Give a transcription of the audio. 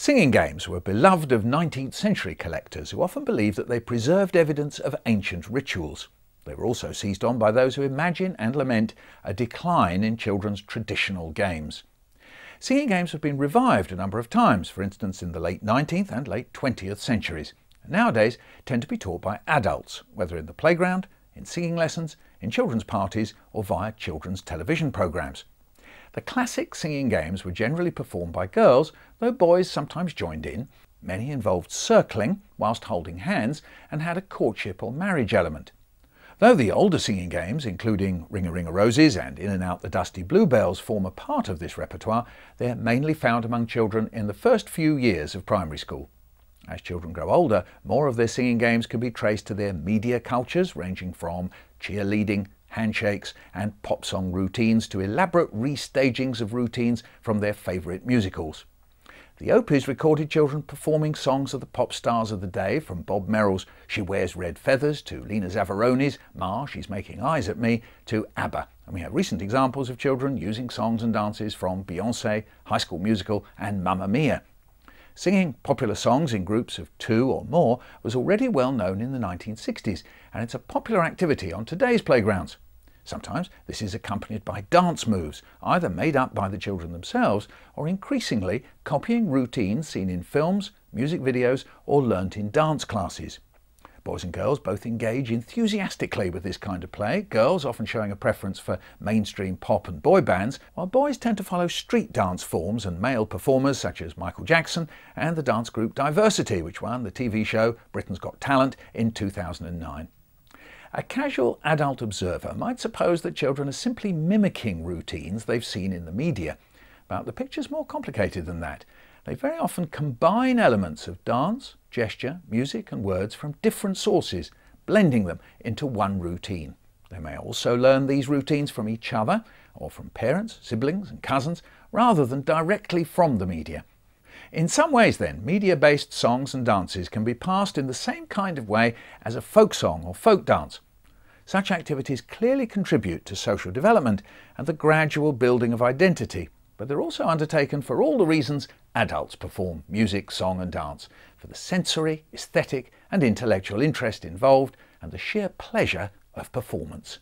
Singing games were beloved of 19th century collectors who often believed that they preserved evidence of ancient rituals. They were also seized on by those who imagine and lament a decline in children's traditional games. Singing games have been revived a number of times, for instance in the late 19th and late 20th centuries. Nowadays tend to be taught by adults, whether in the playground, in singing lessons, in children's parties or via children's television programmes. The classic singing games were generally performed by girls, though boys sometimes joined in. Many involved circling whilst holding hands and had a courtship or marriage element. Though the older singing games, including Ring a Ring a Roses and In and Out the Dusty Bluebells, form a part of this repertoire, they're mainly found among children in the first few years of primary school. As children grow older, more of their singing games can be traced to their media cultures, ranging from cheerleading, handshakes and pop song routines to elaborate restagings of routines from their favourite musicals. The Opies recorded children performing songs of the pop stars of the day, from Bob Merrill's She Wears Red Feathers to Lena Zavaroni's Ma, She's Making Eyes at Me to ABBA. And we have recent examples of children using songs and dances from Beyonce, High School Musical and Mamma Mia. Singing popular songs in groups of two or more was already well known in the 1960s, and it's a popular activity on today's playgrounds. Sometimes this is accompanied by dance moves, either made up by the children themselves or increasingly copying routines seen in films, music videos or learnt in dance classes. Boys and girls both engage enthusiastically with this kind of play, girls often showing a preference for mainstream pop and boy bands, while boys tend to follow street dance forms and male performers such as Michael Jackson and the dance group Diversity, which won the TV show Britain's Got Talent in 2009. A casual adult observer might suppose that children are simply mimicking routines they've seen in the media, but the picture's more complicated than that. They very often combine elements of dance, gesture, music and words from different sources, blending them into one routine. They may also learn these routines from each other or from parents, siblings and cousins rather than directly from the media. In some ways then, media-based songs and dances can be passed in the same kind of way as a folk song or folk dance. Such activities clearly contribute to social development and the gradual building of identity, but they're also undertaken for all the reasons adults perform music, song and dance, for the sensory, aesthetic and intellectual interest involved and the sheer pleasure of performance.